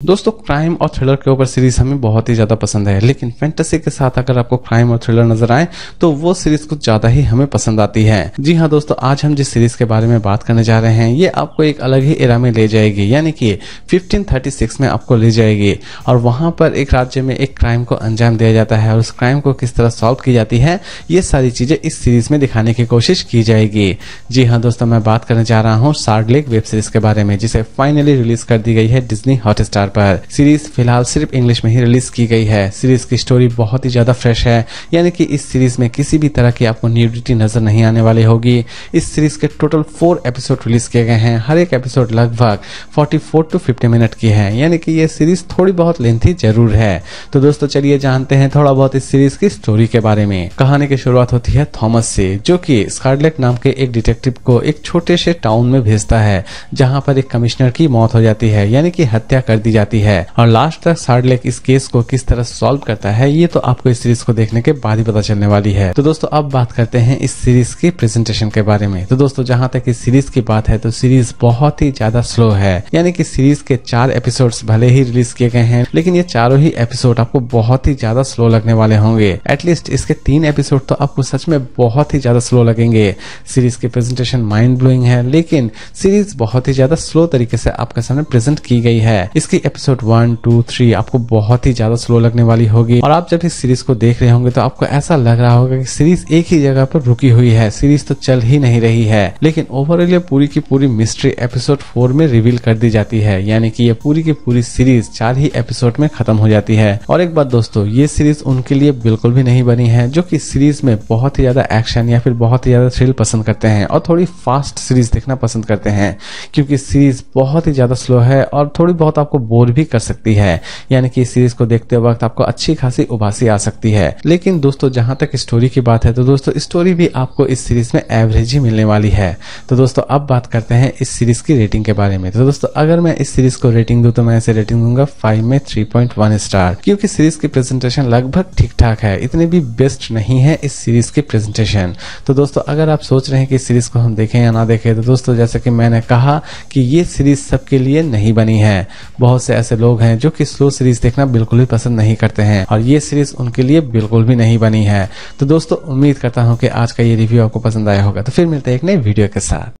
दोस्तों क्राइम और थ्रिलर के ऊपर सीरीज़ हमें बहुत ही ज़्यादा पसंद है, लेकिन फैंटेसी के साथ अगर आपको क्राइम और थ्रिलर नज़र आए तो वो सीरीज़ कुछ ज़्यादा ही हमें पसंद आती है। जी हाँ दोस्तों, आज हम जिस सीरीज़ के बारे में बात करने जा रहे हैं, ये आपको एक अलग ही एरा में ले जाएगी, यानी कि 1536 में आपको ले जाएगी, और वहाँ पर एक राज्य में एक क्राइम को अंजाम दिया जाता है, और उस क्राइम को किस तरह सॉल्व की जाती है, ये सारी चीज़ें इस सीरीज़ में दिखाने की कोशिश की जाएगी। जी हाँ दोस्तों, मैं बात करने जा रहा हूँ सार्डलेक वेब सीरीज़ के बारे में, जिसे फाइनली रिलीज़ कर दी गई है डिज्नी हॉटस्टार पर सीरीज़ फ़िलहाल सिर्फ़ इंग्लिश में ही रिलीज़ की गई है। सीरीज़ की स्टोरी बहुत ही ज़्यादा फ्रेश है। यानी कि इस सीरीज़ में किसी भी तरह की आपको न्यूडिटी नज़र नहीं आने वाली होगी। इस सीरीज़ के टोटल फोर एपिसोड रिलीज़ किए गए हैं। हर एक एपिसोड लगभग 44 टू 50 मिनट की है। यानी कि ये सीरीज़ थोड़ी बहुत लेंथी ज़रूर है। तो दोस्तों, चलिए जानते हैं थोड़ा बहुत इस सीरीज़ की स्टोरी के बारे में। कहानी की शुरुआत होती है थॉमस से, जो कि स्कारलेट नाम के एक डिटेक्टिव को एक छोटे से टाउन में भेजता है, जहाँ पर एक कमिश्नर की मौत हो जाती है। यानी कि हत्या कर दी जाती है। और लास्ट तक सार्डलेक इस केस को किस तरह सॉल्व करता है, ये तो आपको इस सीरीज़ को देखने के बाद ही पता चलने वाली है। तो दोस्तों, अब बात करते हैं इस सीरीज़ की प्रेजेंटेशन के बारे में। तो दोस्तों, जहाँ तक इस सीरीज़ की बात है तो सीरीज़ बहुत ही ज़्यादा स्लो है। यानी कि सीरीज़ के चार एपिसोड भले ही रिलीज़ किए गए हैं, लेकिन ये चारों ही एपिसोड आपको बहुत ही ज़्यादा स्लो लगने वाले होंगे। एटलीस्ट इसके तीन एपिसोड तो आपको सच में बहुत ही ज़्यादा स्लो लगेंगे। सीरीज़ की प्रेजेंटेशन माइंड ब्लोइंग है, लेकिन सीरीज़ बहुत ही ज़्यादा स्लो तरीके से आपके सामने प्रेजेंट की गई है। इसकी एपिसोड वन टू थ्री आपको बहुत ही ज़्यादा स्लो लगने वाली होगी। और आप जब इस सीरीज़ को देख रहे होंगे तो आपको ऐसा लग रहा होगा कि सीरीज़ एक ही जगह पर रुकी हुई है। सीरीज़ तो चल ही नहीं रही है। लेकिन ओवरऑल ये पूरी की पूरी मिस्ट्री एपिसोड फोर में रिवील कर दी जाती है। यानी कि ये पूरी की पूरी सीरीज़ चार ही एपिसोड में खत्म हो जाती है। और एक बात दोस्तों, ये सीरीज़ उनके लिए बिल्कुल भी नहीं बनी है, जो कि सीरीज़ में बहुत ही ज़्यादा एक्शन या फिर बहुत ही ज़्यादा थ्रिल पसंद करते हैं और थोड़ी फास्ट सीरीज़ देखना पसंद करते हैं। क्योंकि सीरीज़ बहुत ही ज़्यादा स्लो है और थोड़ी बहुत आपको बोर भी कर सकती है। यानी कि इस सीरीज़ को देखते वक्त आपको अच्छी खासी उबासी आ सकती है। लेकिन दोस्तों, जहाँ तक स्टोरी की बात है तो दोस्तों स्टोरी भी आपको इस सीरीज़ में एवरेज ही मिलने वाली है। तो दोस्तों, अब बात करते हैं इस सीरीज़ की रेटिंग के बारे में। तो दोस्तों, अगर मैं इस सीरीज़ को रेटिंग दू तो मैं इसे रेटिंग दूँगा फाइव में थ्री पॉइंट वन स्टार क्योंकि सीरीज़ की प्रेजेंटेशन लगभग ठीक ठाक है। इतनी भी बेस्ट नहीं है इस सीरीज़ की प्रेजेंटेशन तो दोस्तों, अगर आप सोच रहे हैं कि सीरीज़ को हम देखें या ना देखें तो दोस्तों, जैसे कि मैंने कहा कि ये सीरीज़ सबके लिए नहीं बनी है। बहुत से ऐसे लोग हैं जो कि स्लो सीरीज़ देखना बिल्कुल भी पसंद नहीं करते हैं और ये सीरीज़ उनके लिए बिल्कुल भी नहीं बनी है। तो दोस्तों, उम्मीद करता हूँ कि आज का ये रिव्यू आपको पसंद आया होगा। तो फिर मिलते हैं एक नई वीडियो के साथ।